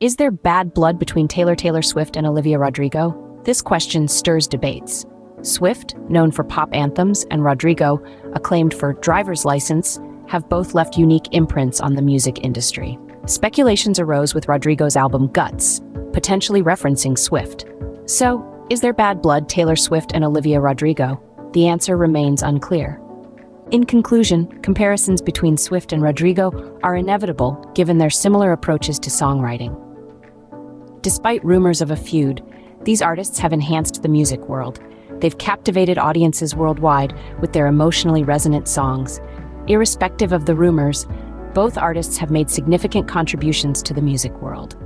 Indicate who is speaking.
Speaker 1: Is there bad blood between Taylor Taylor Swift and Olivia Rodrigo? This question stirs debates. Swift, known for pop anthems, and Rodrigo, acclaimed for driver's license, have both left unique imprints on the music industry. Speculations arose with Rodrigo's album Guts, potentially referencing Swift. So, is there bad blood Taylor Swift and Olivia Rodrigo? The answer remains unclear. In conclusion, comparisons between Swift and Rodrigo are inevitable given their similar approaches to songwriting. Despite rumors of a feud, these artists have enhanced the music world. They've captivated audiences worldwide with their emotionally resonant songs. Irrespective of the rumors, both artists have made significant contributions to the music world.